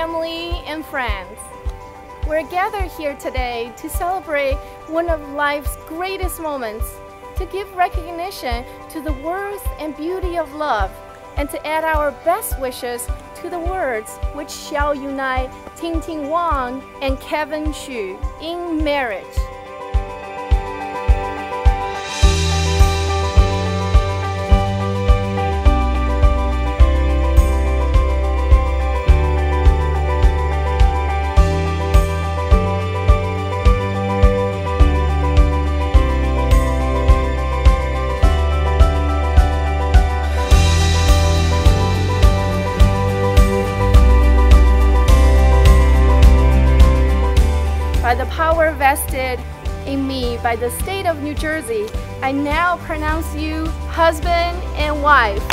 and friends. We're gathered here today to celebrate one of life's greatest moments, to give recognition to the worth and beauty of love, and to add our best wishes to the words which shall unite Tingting Wang and Kevin Xu in marriage. By the power vested in me by the state of New Jersey, I now pronounce you husband and wife.